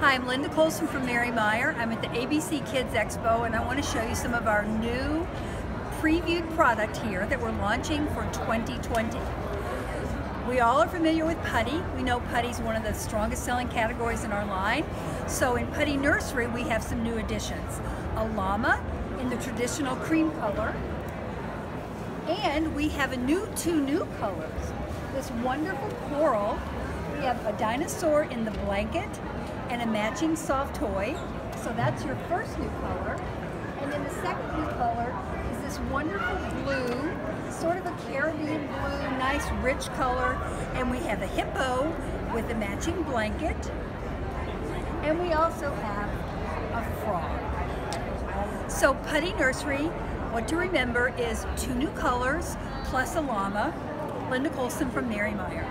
Hi, I'm Linda Colson from Mary Meyer. I'm at the ABC Kids Expo and I want to show you some of our new previewed product here that we're launching for 2020. We all are familiar with putty. We know putty is one of the strongest selling categories in our line. So in Putty Nursery, we have some new additions. A llama in the traditional cream color. And we have a new two new colors. This wonderful coral. We have a dinosaur in the blanket and a matching soft toy. So that's your first new color. And then the second new color is this wonderful blue, sort of a Caribbean blue, nice rich color. And we have a hippo with a matching blanket. And we also have a frog. So Putty Nursery, what to remember is two new colors plus a llama. Linda Colson from Mary Meyer.